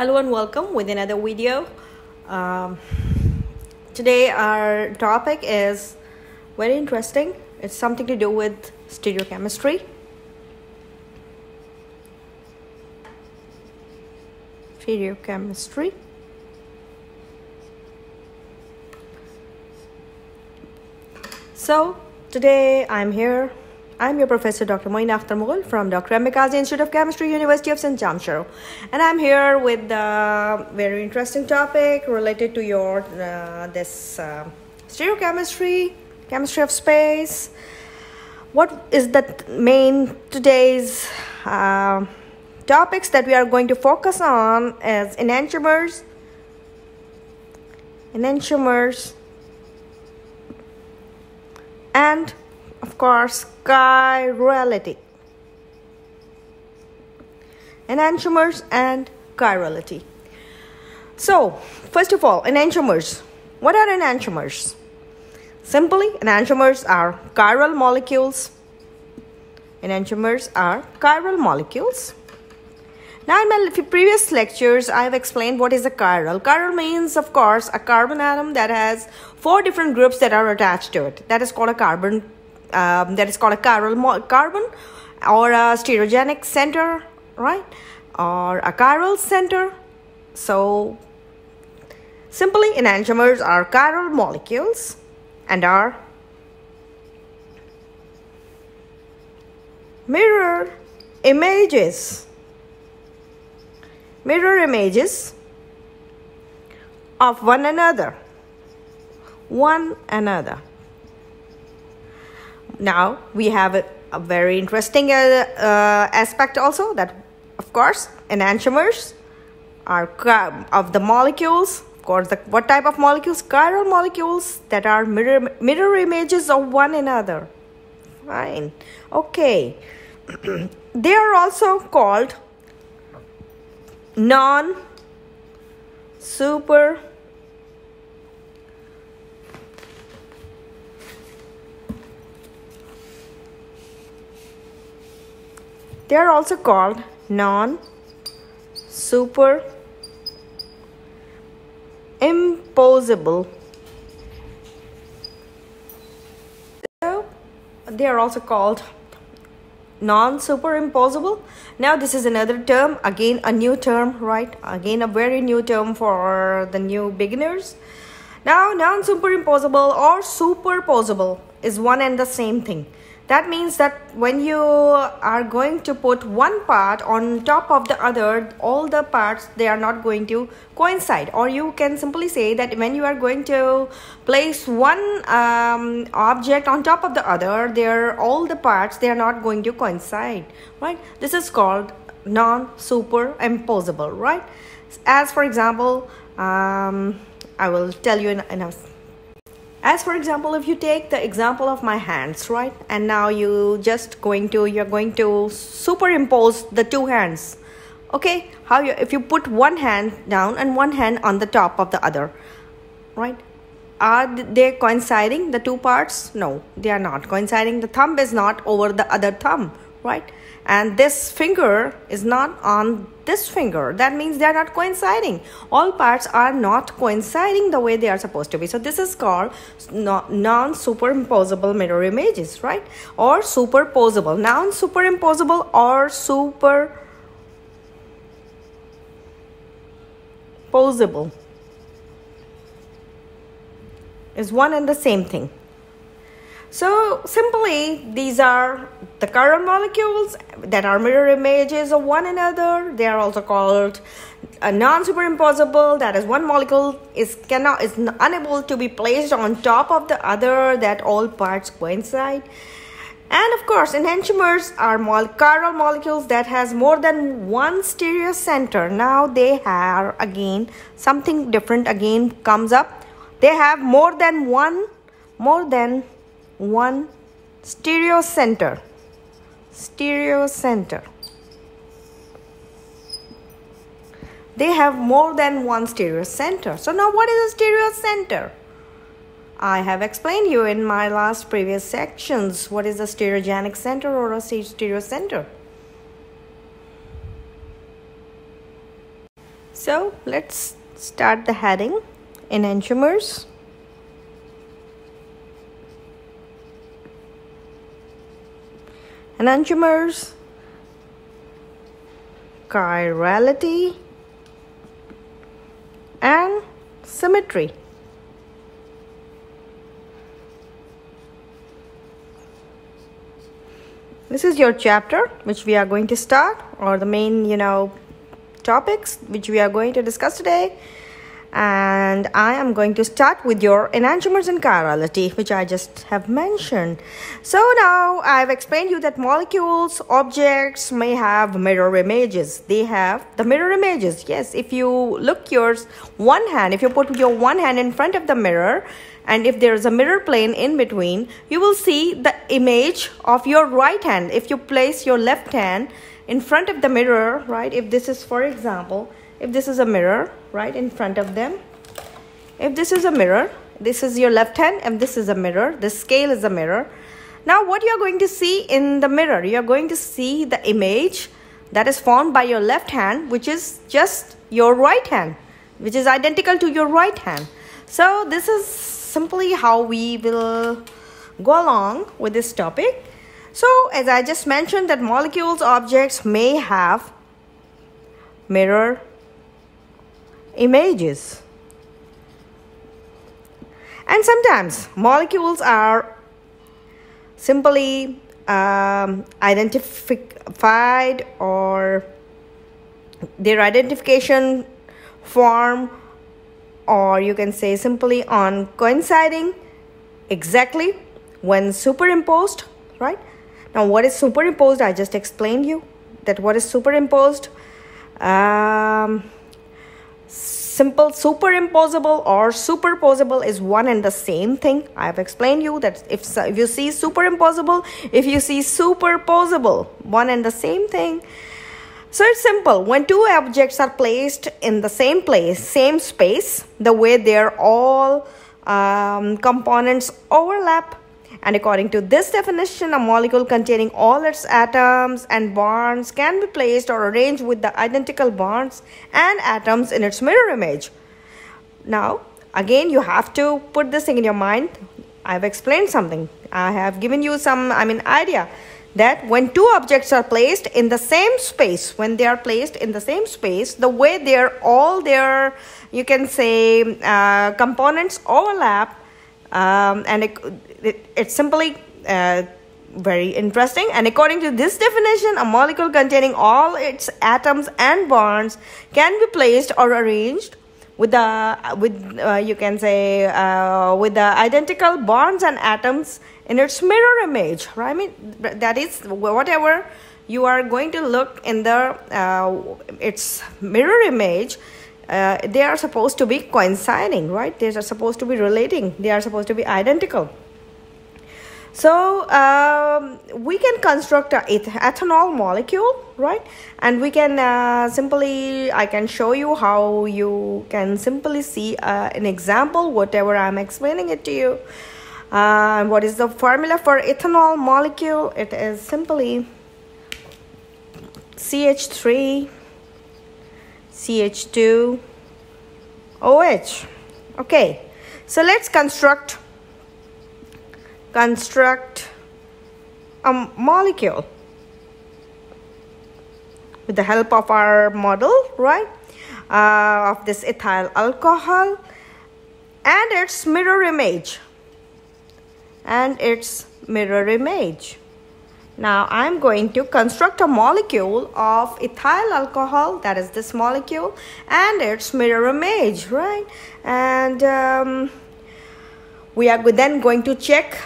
hello and welcome with another video. Um, today our topic is very interesting. It's something to do with stereochemistry. Stereochemistry. So today i'm here I'm your professor, Dr. Moin Akhtar Mughal from Dr. M. Institute of Chemistry, University of St. Jamshoro. And I'm here with a very interesting topic related to your uh, this uh, stereochemistry, chemistry of space. What is the main today's uh, topics that we are going to focus on is enantiomers, enantiomers, and of course chirality enantiomers and chirality. So first of all enantiomers what are enantiomers simply enantiomers are chiral molecules. Enantiomers are chiral molecules. Now in my previous lectures i have explained what is a chiral. Chiral means of course a carbon atom that has four different groups that are attached to it. That is called a carbon um, that is called a chiral carbon or a stereogenic center, right? Or a chiral center. So simply enantiomers are chiral molecules and are mirror images mirror images of one another one another now we have a, a very interesting uh, uh, aspect also that of course enantiomers are of the molecules of course the, what type of molecules? Chiral molecules that are mirror mirror images of one another. Fine. Okay. They are also called non super They are also called non super imposable. So they are also called non-superimposable now this is another term again a new term right? Again a very new term for the new beginners. Now non-superimposable or superposable is one and the same thing that means that when you are going to put one part on top of the other all the parts they are not going to coincide. Or you can simply say that when you are going to place one um, object on top of the other there all the parts they are not going to coincide right? This is called non superimposable right? As for example um, I will tell you in, in a as for example if you take the example of my hands right? And now you just going to you're going to superimpose the two hands. Okay? How you if you put one hand down and one hand on the top of the other right? Are they coinciding the two parts? No they are not. Coinciding the thumb is not over the other thumb right and this finger is not on this finger. That means they are not coinciding. All parts are not coinciding the way they are supposed to be. So this is called non-superimposable mirror images right? Or superposable. Non superimposable or super posable is one and the same thing so simply these are the chiral molecules that are mirror images of one another. They are also called a non-superimposable that is one molecule is cannot is unable to be placed on top of the other that all parts coincide. And of course, enantiomers are mol chiral molecules that has more than one stereocenter. Now they have again something different again comes up. They have more than one more than one stereo center. Stereo center. They have more than one stereo center. So now what is a stereo center? I have explained you in my last previous sections. What is a stereogenic center or a stereo center? So let's start the heading. In enantiomers. Enantiomers, chirality, and symmetry. This is your chapter which we are going to start or the main, you know, topics which we are going to discuss today and I am going to start with your enantiomers and chirality, which I just have mentioned. So now I've explained you that molecules, objects may have mirror images. They have the mirror images. Yes, if you look yours one hand, if you put your one hand in front of the mirror, and if there is a mirror plane in between, you will see the image of your right hand. If you place your left hand in front of the mirror, right, if this is for example, if this is a mirror right in front of them. If this is a mirror this is your left hand. And this is a mirror the scale is a mirror. Now what you are going to see in the mirror you are going to see the image that is formed by your left hand which is just your right hand which is identical to your right hand. So this is simply how we will go along with this topic. So as i just mentioned that molecules objects may have mirror images. And sometimes molecules are simply um, identified or their identification form or you can say simply on coinciding exactly when superimposed right now what is superimposed i just explained you that what is superimposed um, simple superimposable or superposable is one and the same thing. I have explained you that if, if you see superimposable if you see superposable one and the same thing. So it's simple. When two objects are placed in the same place same space the way they're all um, components overlap and according to this definition, a molecule containing all its atoms and bonds can be placed or arranged with the identical bonds and atoms in its mirror image. Now, again, you have to put this thing in your mind. I've explained something. I have given you some, I mean, idea that when two objects are placed in the same space, when they are placed in the same space, the way they're all their, you can say, uh, components overlap, um, and it, it, it's simply uh, very interesting. And according to this definition, a molecule containing all its atoms and bonds can be placed or arranged with the with uh, you can say uh, with the identical bonds and atoms in its mirror image. Right? I mean that is whatever you are going to look in the uh, its mirror image uh, they are supposed to be coinciding, right? They are supposed to be relating. They are supposed to be identical. So um, we can construct a ethanol molecule, right? And we can uh, simply, I can show you how you can simply see uh, an example, whatever I'm explaining it to you. Uh, what is the formula for ethanol molecule? It is simply CH3 CH2 OH okay. So let's construct construct a molecule with the help of our model right uh, of this ethyl alcohol and its mirror image. And its mirror image now I'm going to construct a molecule of ethyl alcohol, that is this molecule, and its mirror image, right? And um, we are then going to check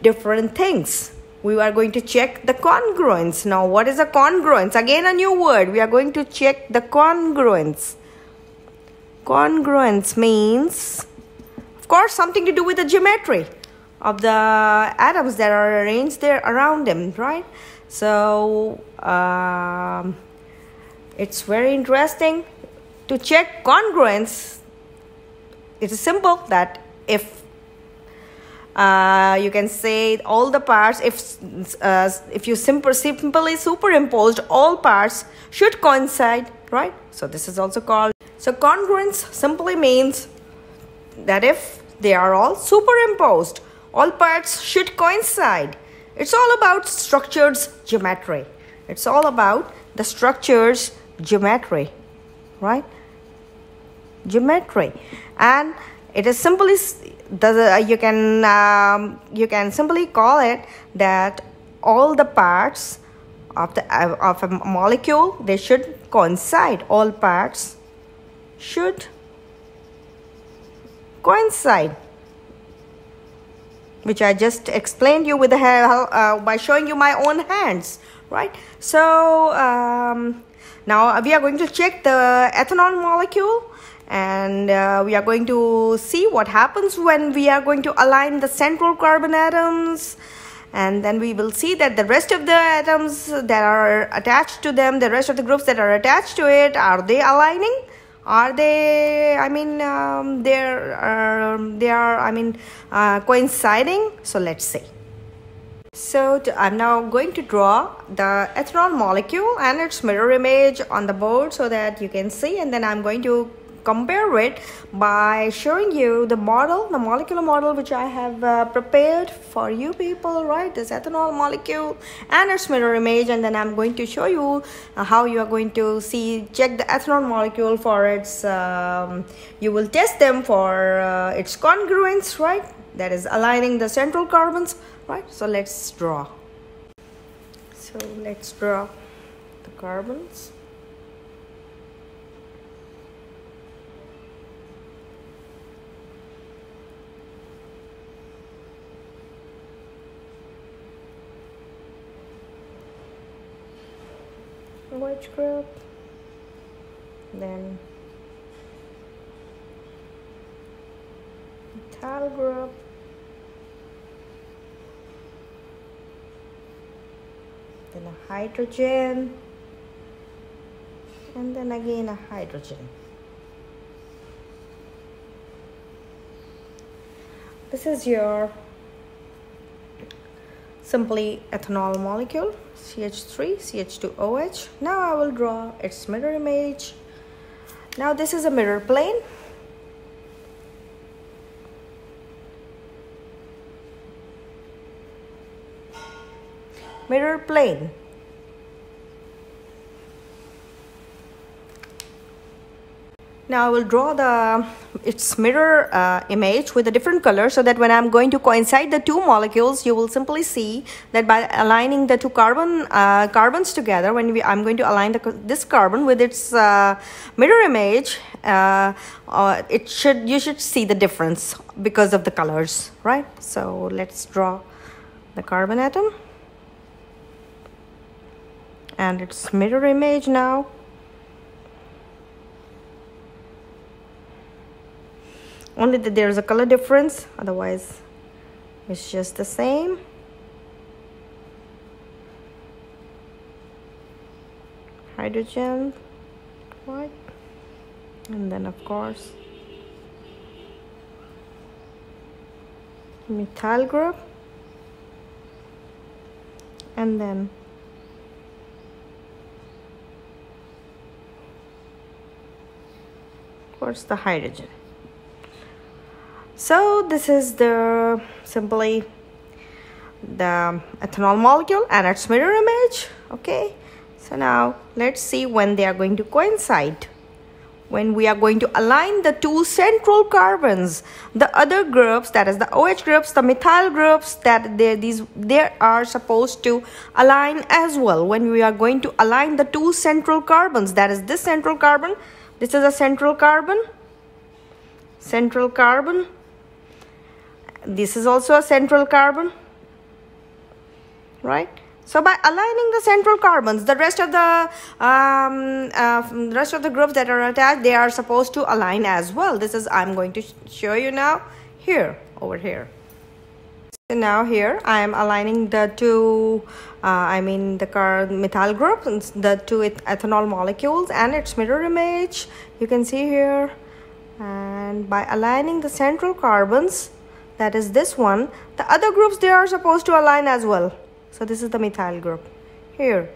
different things. We are going to check the congruence. Now, what is a congruence? Again, a new word. We are going to check the congruence. Congruence means, of course, something to do with the geometry of the atoms that are arranged there around them, right? So um, it's very interesting to check congruence. It is simple that if uh, you can say all the parts if uh, if you simple, simply superimposed all parts should coincide right so this is also called So congruence simply means that if they are all superimposed, all parts should coincide. It's all about structures geometry. It's all about the structures geometry, right? Geometry, and it is simply the you can um, you can simply call it that all the parts of the of a molecule they should coincide. All parts should coincide which I just explained you with the uh, by showing you my own hands right? So um, now we are going to check the ethanol molecule and uh, we are going to see what happens when we are going to align the central carbon atoms. And then we will see that the rest of the atoms that are attached to them the rest of the groups that are attached to it are they aligning are they i mean um, they're uh, they are i mean uh, coinciding? So let's see. So i'm now going to draw the ethanol molecule and its mirror image on the board so that you can see and then i'm going to compare it by showing you the model the molecular model which i have uh, prepared for you people right? This ethanol molecule and its mirror image and then i'm going to show you uh, how you are going to see check the ethanol molecule for its um, you will test them for uh, its congruence right? That is aligning the central carbons right? So let's draw. So let's draw the carbons which group then methyl group then a hydrogen and then again a hydrogen. This is your simply ethanol molecule CH3 CH2OH now I will draw its mirror image. Now this is a mirror plane. Mirror plane Now I will draw the its mirror uh, image with a different color so that when I'm going to coincide the two molecules, you will simply see that by aligning the two carbon uh, carbons together, when we, I'm going to align the, this carbon with its uh, mirror image, uh, uh, it should you should see the difference because of the colors, right? So let's draw the carbon atom and its mirror image now. Only that there's a color difference otherwise it's just the same. Hydrogen white and then of course methyl group. And then of course the hydrogen so this is the simply the ethanol molecule and its mirror image. Okay. So now let's see when they are going to coincide. When we are going to align the two central carbons the other groups that is the OH groups the methyl groups that they these they are supposed to align as well. When we are going to align the two central carbons that is this central carbon this is a central carbon central carbon this is also a central carbon right? So by aligning the central carbons the rest of the um, uh, rest of the groups that are attached they are supposed to align as well. This is i'm going to show you now here over here. So now here i am aligning the two uh, i mean the car methyl group the two ethanol molecules and its mirror image. You can see here and by aligning the central carbons that is this one. The other groups they are supposed to align as well. So this is the methyl group. Here.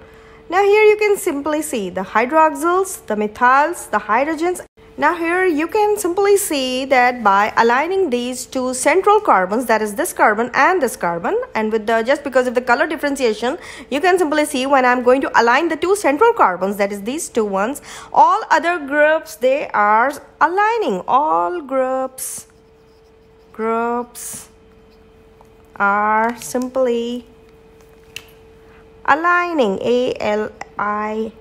Now here you can simply see the hydroxyls the methyls the hydrogens. Now here you can simply see that by aligning these two central carbons that is this carbon and this carbon and with the just because of the color differentiation you can simply see when I'm going to align the two central carbons that is these two ones all other groups they are aligning. All groups groups are simply aligning A L I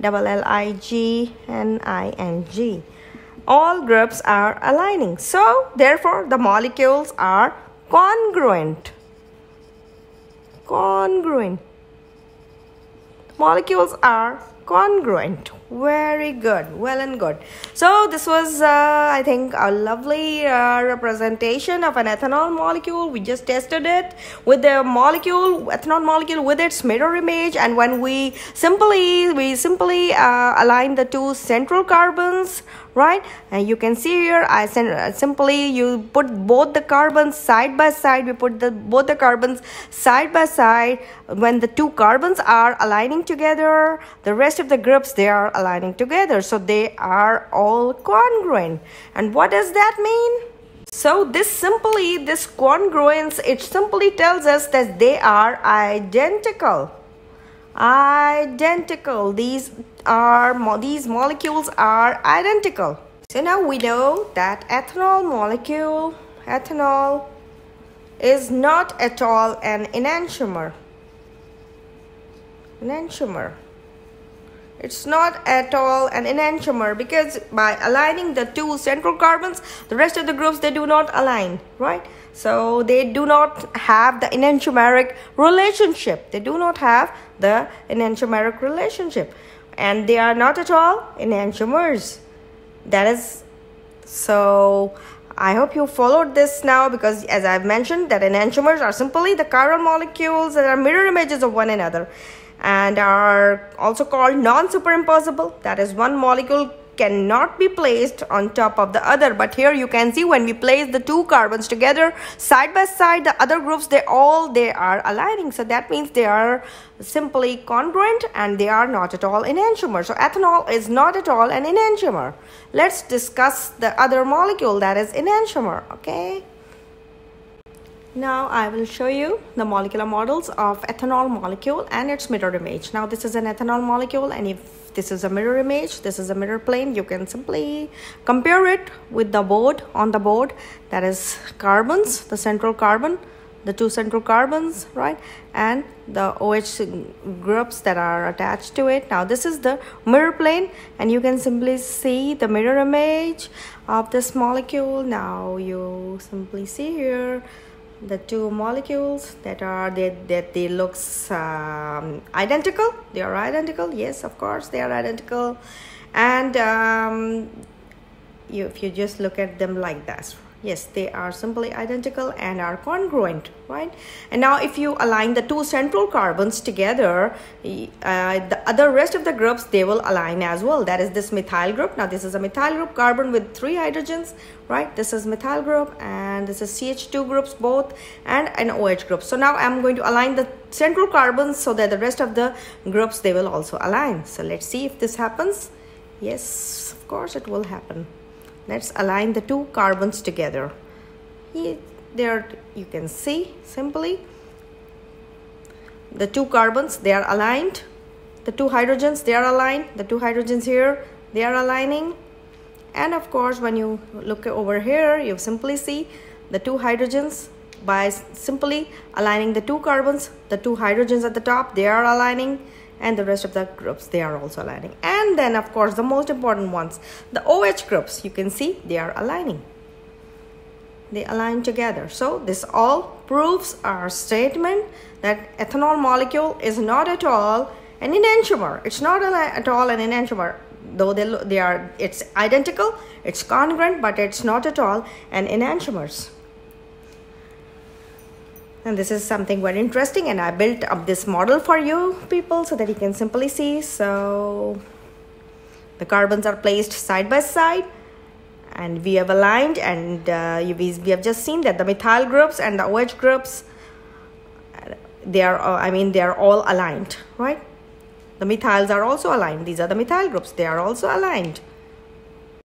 double L I G N I N G. All groups are aligning. So, therefore, the molecules are congruent. Congruent. Molecules are congruent. Very good. Well and good. So this was uh, i think a lovely uh, representation of an ethanol molecule. We just tested it with the molecule ethanol molecule with its mirror image. And when we simply we simply uh, align the two central carbons right? And you can see here i uh, simply you put both the carbons side by side we put the both the carbons side by side. When the two carbons are aligning together the rest of the groups they are aligning together. So they are all congruent. And what does that mean? So this simply this congruence it simply tells us that they are identical identical. These are these molecules are identical. So now we know that ethanol molecule ethanol is not at all an enantiomer. Enantiomer it's not at all an enantiomer because by aligning the two central carbons the rest of the groups they do not align right? So they do not have the enantiomeric relationship. They do not have the enantiomeric relationship. And they are not at all enantiomers. That is so I hope you followed this now because as I've mentioned that enantiomers are simply the chiral molecules that are mirror images of one another and are also called non-superimposable. That is one molecule cannot be placed on top of the other. But here you can see when we place the two carbons together side by side the other groups they all they are aligning. So that means they are simply congruent and they are not at all enantiomer so ethanol is not at all an enantiomer let's discuss the other molecule that is enantiomer okay now I will show you the molecular models of ethanol molecule and its mirror image. Now this is an ethanol molecule and if this is a mirror image this is a mirror plane you can simply compare it with the board on the board that is carbons the central carbon the two central carbons right and the OH groups that are attached to it now this is the mirror plane and you can simply see the mirror image of this molecule now you simply see here the two molecules that are that, that they looks um, identical. They are identical. Yes of course they are identical. And um, you, if you just look at them like that yes they are simply identical and are congruent right? And now if you align the two central carbons together uh, the other rest of the groups they will align as well. That is this methyl group. Now this is a methyl group carbon with three hydrogens right? This is methyl group and this is ch2 groups both and an oh group. So now i'm going to align the central carbons so that the rest of the groups they will also align. So let's see if this happens. Yes of course it will happen let's align the two carbons together. Here, there you can see simply the two carbons they are aligned. The two hydrogens they are aligned. The two hydrogens here they are aligning. And of course when you look over here you simply see the two hydrogens by simply aligning the two carbons. The two hydrogens at the top they are aligning and the rest of the groups they are also aligning. And then of course the most important ones the OH groups you can see they are aligning. They align together. So this all proves our statement that ethanol molecule is not at all an enantiomer. It's not at all an enantiomer though they, they are it's identical it's congruent but it's not at all an enantiomers and this is something very interesting and I built up this model for you people so that you can simply see. So the carbons are placed side by side and we have aligned and uh, we, we have just seen that the methyl groups and the OH groups they are uh, I mean they are all aligned right? The methyls are also aligned. These are the methyl groups. They are also aligned.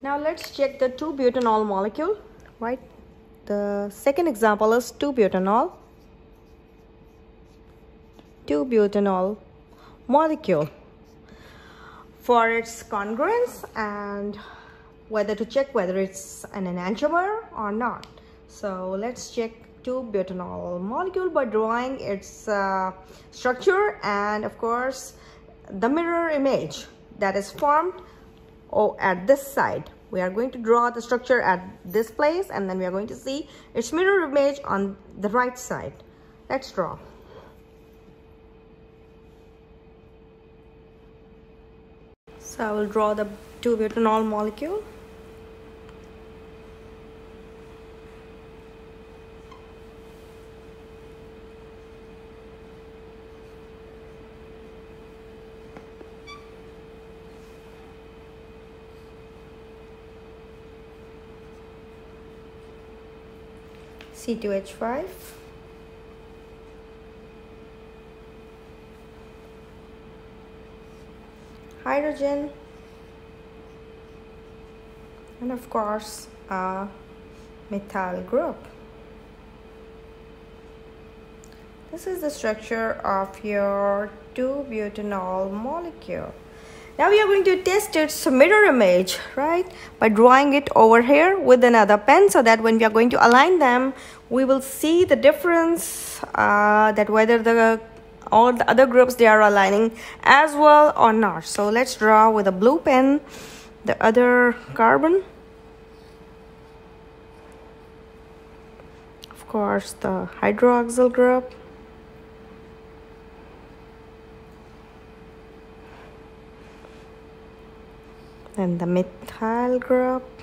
Now let's check the 2-butanol molecule, right? The second example is 2-butanol. 2-butanol molecule for its congruence and whether to check whether it's an enantiomer or not. So let's check 2-butanol molecule by drawing its uh, structure and of course the mirror image that is formed oh, at this side we are going to draw the structure at this place and then we are going to see its mirror image on the right side let's draw so I will draw the 2-butanol molecule. C2H5 hydrogen and of course a methyl group this is the structure of your 2-butanol molecule now we are going to test its mirror image, right? By drawing it over here with another pen so that when we are going to align them, we will see the difference uh, that whether the all the other groups they are aligning as well or not. So let's draw with a blue pen the other carbon. Of course, the hydroxyl group. and the methyl group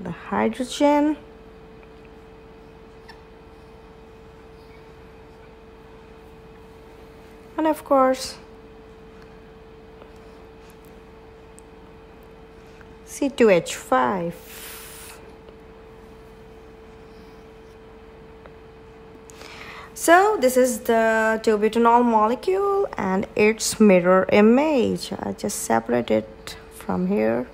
the hydrogen and of course C2H5 So this is the 2-butanol molecule and its mirror image. I just separate it from here.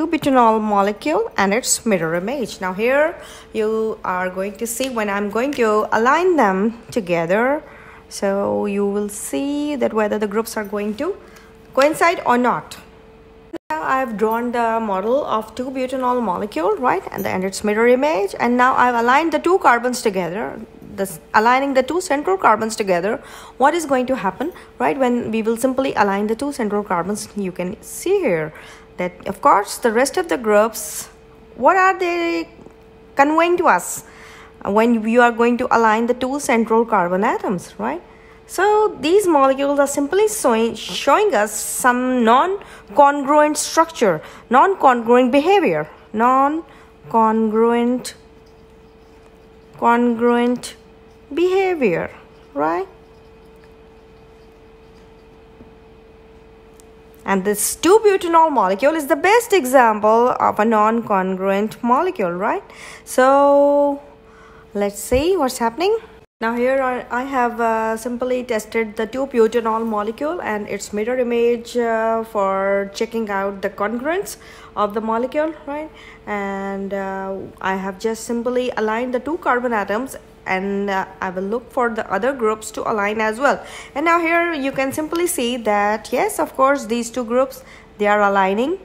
2-butanol molecule and its mirror image. Now here you are going to see when I'm going to align them together. So you will see that whether the groups are going to coincide or not. Now I've drawn the model of 2-butanol molecule, right? And, the, and its mirror image. And now I've aligned the two carbons together this aligning the two central carbons together what is going to happen right when we will simply align the two central carbons you can see here that of course the rest of the groups what are they conveying to us when we are going to align the two central carbon atoms right so these molecules are simply showing, showing us some non-congruent structure non-congruent behavior non-congruent congruent behavior, right? And this 2-butanol molecule is the best example of a non-congruent molecule, right? So let's see what's happening. Now here I have uh, simply tested the 2-butanol molecule and its mirror image uh, for checking out the congruence of the molecule, right? And uh, I have just simply aligned the two carbon atoms and uh, I will look for the other groups to align as well. And now here you can simply see that yes, of course, these two groups, they are aligning.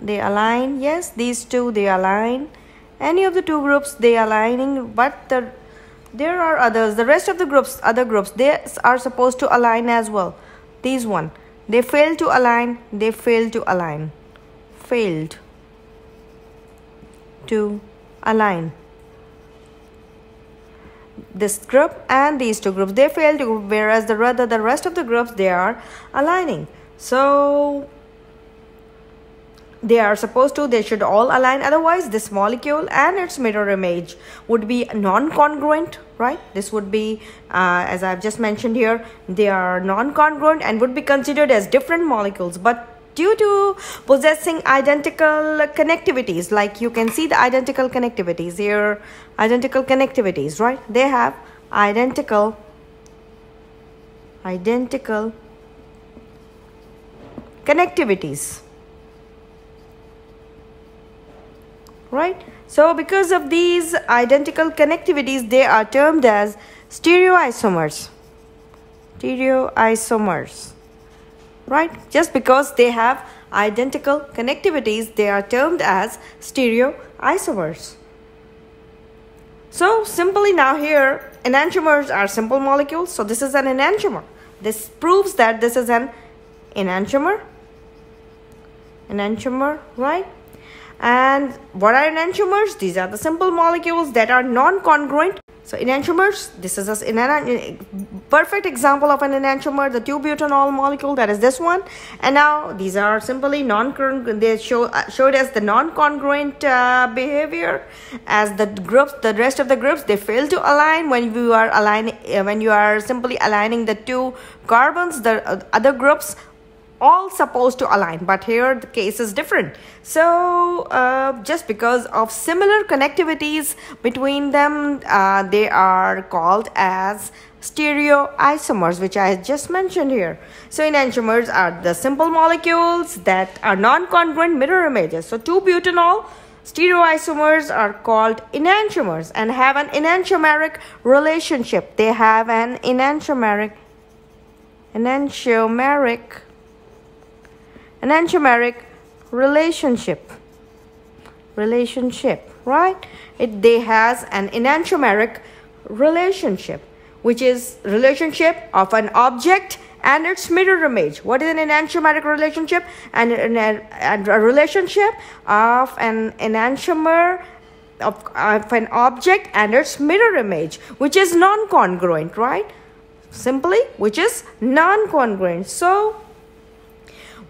They align, yes, these two, they align. Any of the two groups, they aligning, but the there are others the rest of the groups other groups they are supposed to align as well these one they fail to align they fail to align failed to align this group and these two groups they failed to whereas the rather the rest of the groups they are aligning. So they are supposed to they should all align. Otherwise this molecule and its mirror image would be non-congruent right? This would be uh, as i've just mentioned here they are non-congruent and would be considered as different molecules. But due to possessing identical connectivities like you can see the identical connectivities here identical connectivities right? They have identical identical connectivities right? So because of these identical connectivities they are termed as stereoisomers. Stereoisomers right? Just because they have identical connectivities they are termed as stereoisomers. So simply now here enantiomers are simple molecules so this is an enantiomer. This proves that this is an enantiomer. Enantiomer right? And what are enantiomers? These are the simple molecules that are non-congruent so enantiomers, this is a perfect example of an enantiomer, the 2-butanol molecule, that is this one. And now these are simply non-congruent, they show, uh, showed as the non-congruent uh, behavior as the groups, the rest of the groups, they fail to align when you are aligning, uh, when you are simply aligning the two carbons, the uh, other groups all supposed to align but here the case is different so uh, just because of similar connectivities between them uh, they are called as stereoisomers which I just mentioned here. So enantiomers are the simple molecules that are non-congruent mirror images. So 2-butanol stereoisomers are called enantiomers and have an enantiomeric relationship. They have an enantiomeric enantiomeric enantiomeric relationship. Relationship right? It they has an enantiomeric relationship which is relationship of an object and its mirror image. What is an enantiomeric relationship? And, and a relationship of an enantiomer of, of an object and its mirror image which is non-congruent right? Simply which is non-congruent. So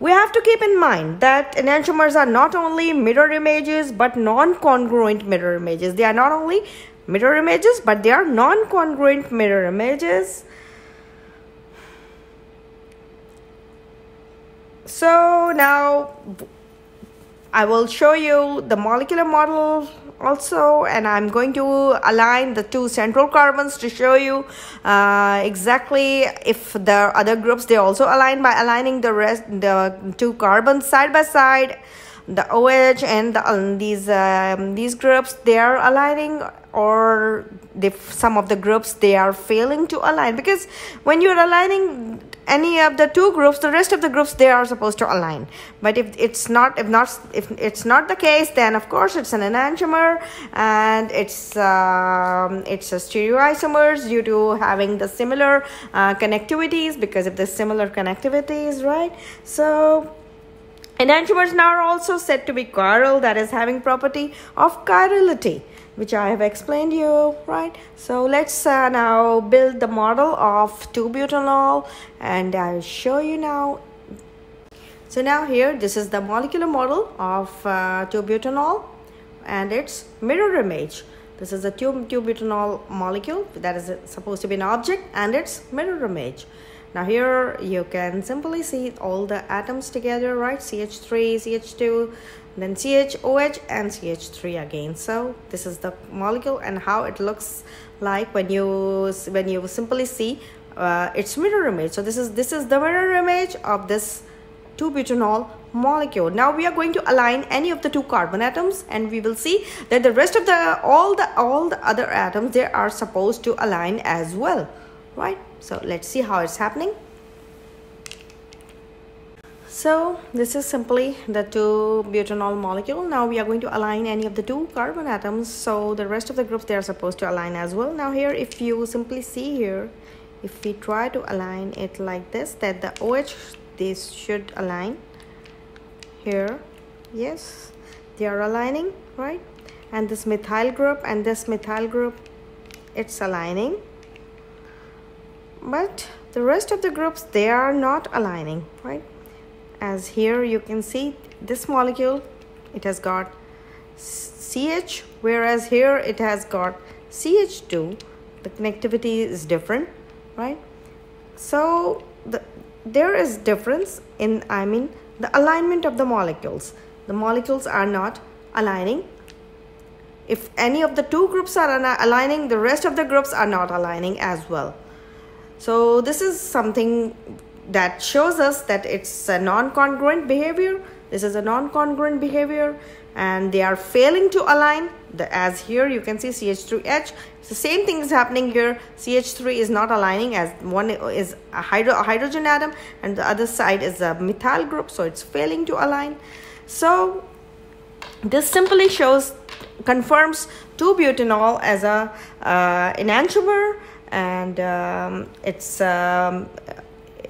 we have to keep in mind that enantiomers are not only mirror images but non-congruent mirror images. They are not only mirror images but they are non-congruent mirror images. So now I will show you the molecular model also and I'm going to align the two central carbons to show you uh, exactly if the other groups they also align by aligning the rest the two carbons side by side the OH and the, um, these um, these groups they are aligning or if some of the groups they are failing to align. Because when you're aligning any of the two groups the rest of the groups they are supposed to align. But if it's not if not if it's not the case then of course it's an enantiomer and it's um, it's a stereoisomers due to having the similar uh, connectivities because of the similar connectivities right? So enantiomers now are also said to be chiral that is having property of chirality which I have explained you right? So let's uh, now build the model of 2-butanol and I'll show you now. So now here this is the molecular model of uh, 2-butanol and its mirror image. This is a 2-butanol molecule that is supposed to be an object and its mirror image. Now here you can simply see all the atoms together right? Ch3 ch2 then CHOH and CH3 again. So this is the molecule and how it looks like when you when you simply see uh, its mirror image. So this is this is the mirror image of this 2-butanol molecule. Now we are going to align any of the two carbon atoms and we will see that the rest of the all the all the other atoms they are supposed to align as well right? So let's see how it's happening so this is simply the 2-butanol molecule. Now we are going to align any of the two carbon atoms. So the rest of the groups they are supposed to align as well. Now here if you simply see here, if we try to align it like this, that the OH this should align here. Yes, they are aligning, right? And this methyl group and this methyl group, it's aligning. But the rest of the groups, they are not aligning, right? As here you can see this molecule it has got CH whereas here it has got CH2 the connectivity is different right? So the there is difference in I mean the alignment of the molecules. The molecules are not aligning. If any of the two groups are aligning the rest of the groups are not aligning as well. So this is something that shows us that it's a non-congruent behavior. This is a non-congruent behavior and they are failing to align. The, as here you can see CH3H the same thing is happening here. CH3 is not aligning as one is a, hydro, a hydrogen atom and the other side is a methyl group so it's failing to align. So this simply shows confirms 2-butanol as a uh, enantiomer and um, it's um,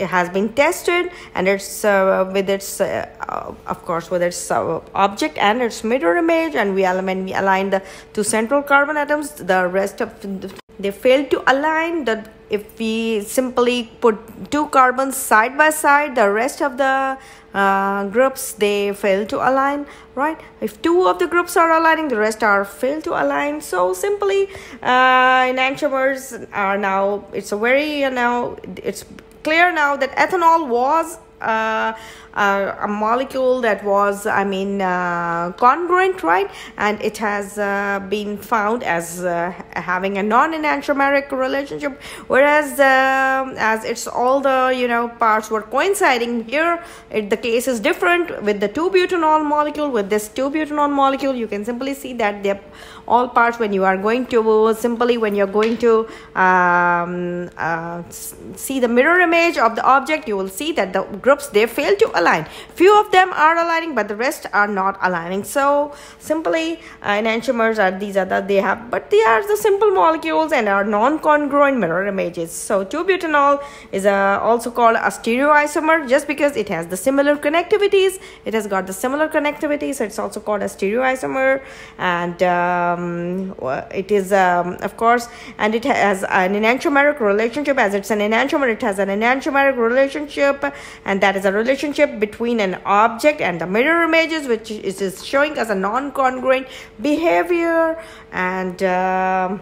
it has been tested and it's uh, with its uh, of course with its uh, object and its mirror image and we we align the two central carbon atoms the rest of the, they fail to align. That if we simply put two carbons side by side the rest of the uh, groups they fail to align right? If two of the groups are aligning the rest are fail to align. So simply uh, enantiomers are now it's a very you know it's clear now that ethanol was uh, uh, a molecule that was i mean uh, congruent right? And it has uh, been found as uh, having a non-enantiomeric relationship whereas um, as it's all the you know parts were coinciding here it, the case is different with the 2-butanol molecule. With this 2-butanol molecule you can simply see that they're all parts when you are going to simply when you're going to um, uh, see the mirror image of the object you will see that the groups they fail to align few of them are aligning but the rest are not aligning. So simply uh, enantiomers are these are the they have but they are the simple molecules and are non-congruent mirror images. So 2-butanol is uh, also called a stereoisomer just because it has the similar connectivities. It has got the similar connectivity so it's also called a stereoisomer. And um, it is um, of course and it has an enantiomeric relationship. As it's an enantiomer it has an enantiomeric relationship and that is a relationship between an object and the mirror images which is showing us a non-congruent behavior. And uh,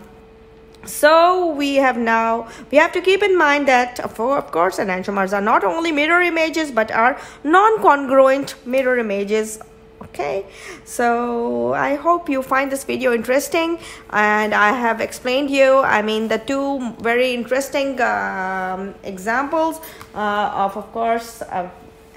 so we have now we have to keep in mind that for of course enantiomers are not only mirror images but are non-congruent mirror images. Okay? So i hope you find this video interesting. And i have explained you i mean the two very interesting um, examples uh, of of course uh,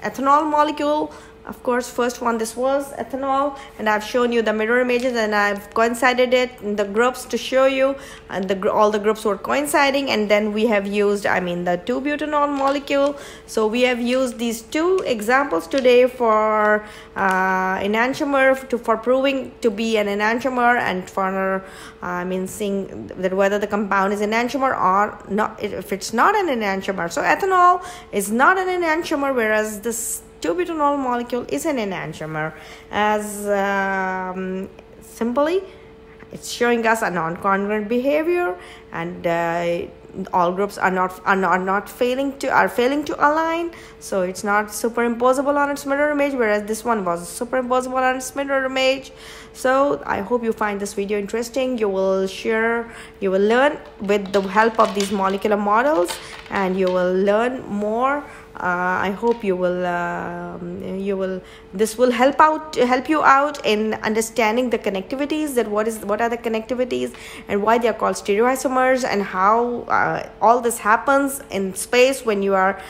ethanol molecule of course first one this was ethanol and i've shown you the mirror images and i've coincided it in the groups to show you and the all the groups were coinciding and then we have used i mean the 2-butanol molecule. So we have used these two examples today for uh, enantiomer to for proving to be an enantiomer and for uh, i mean seeing that whether the compound is enantiomer or not if it's not an enantiomer. So ethanol is not an enantiomer whereas this 2-butanol molecule is an enantiomer. As um, simply it's showing us a non-congruent behavior and uh, all groups are not are not, not failing to are failing to align so it's not superimposable on its mirror image whereas this one was superimposable on its mirror image. So i hope you find this video interesting. You will share you will learn with the help of these molecular models and you will learn more. Uh, I hope you will uh, you will this will help out help you out in understanding the connectivities that what is what are the connectivities and why they are called stereoisomers and how uh, all this happens in space when you are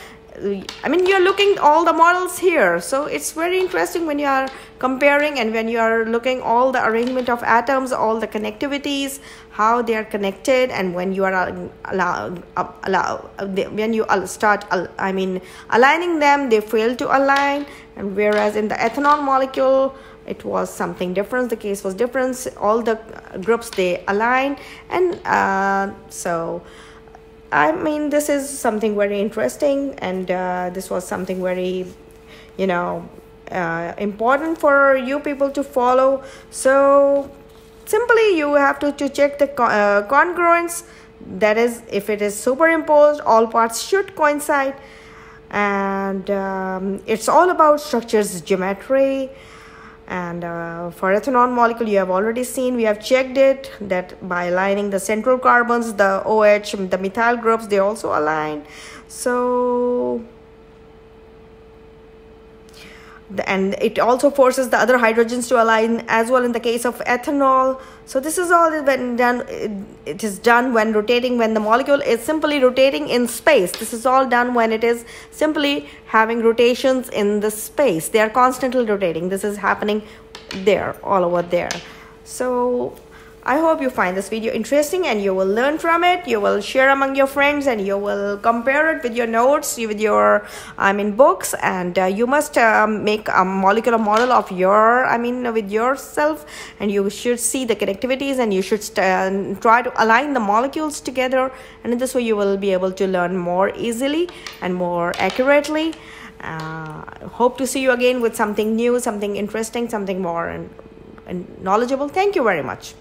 I mean, you're looking all the models here. So it's very interesting when you are comparing and when you are looking all the arrangement of atoms, all the connectivities, how they are connected. And when you are uh, allow, uh, allow uh, when you start, I mean, aligning them, they fail to align. And whereas in the ethanol molecule, it was something different. The case was different. All the groups, they align. And uh, so... I mean, this is something very interesting, and uh, this was something very, you know, uh, important for you people to follow. So, simply you have to, to check the uh, congruence. That is, if it is superimposed, all parts should coincide, and um, it's all about structures geometry and uh, for ethanol molecule you have already seen we have checked it that by aligning the central carbons the OH the methyl groups they also align. So and it also forces the other hydrogens to align as well in the case of ethanol. So this is all when done it is done when rotating when the molecule is simply rotating in space. This is all done when it is simply having rotations in the space. They are constantly rotating. This is happening there all over there. So I hope you find this video interesting and you will learn from it. You will share among your friends and you will compare it with your notes, with your, I mean, books. And uh, you must um, make a molecular model of your, I mean, with yourself. And you should see the connectivities and you should uh, try to align the molecules together. And in this way, you will be able to learn more easily and more accurately. Uh, hope to see you again with something new, something interesting, something more and, and knowledgeable. Thank you very much.